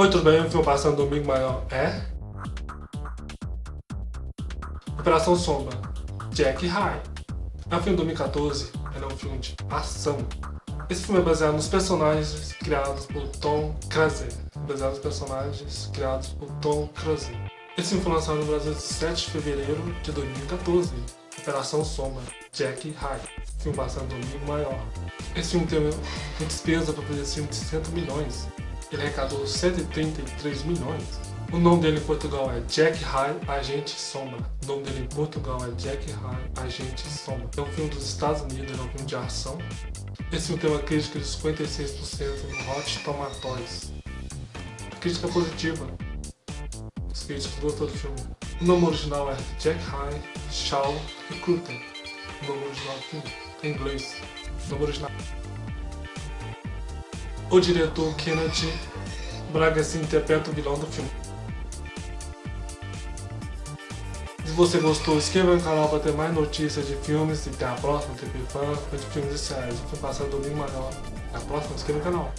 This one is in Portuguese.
Oi, tudo bem? Filme passando domingo maior é... Operação Sombra, Jack High. É um filme de 2014, ele é um filme de ação. Esse filme é baseado nos personagens criados por Tom Cruise. Baseado nos personagens criados por Tom Cruise. Esse filme foi lançado no Brasil 7 de fevereiro de 2014. Operação Sombra, Jack High. Filme passando domingo maior. Esse filme teve uma despesa para fazer esse filme de 60 milhões ele arrecadou 133 milhões. O nome dele em Portugal é Jack High Agente Sombra. O nome dele em Portugal é Jack High Agente Sombra. É um filme dos Estados Unidos, é um filme de ação. Esse filme tem uma crítica de 56% no Hot Tomatoes. Crítica positiva. Os críticos gostou do filme. O nome original é Jack High, Shaw Recruiter. O nome original do filme. Em inglês. O nome original o diretor Kenneth Braga se interpreta o vilão do filme. Se você gostou, inscreva no canal para ter mais notícias de filmes e até a próxima, TV Fã, de filmes e séries. O filme passado domingo maior. Até a próxima, inscreva no canal.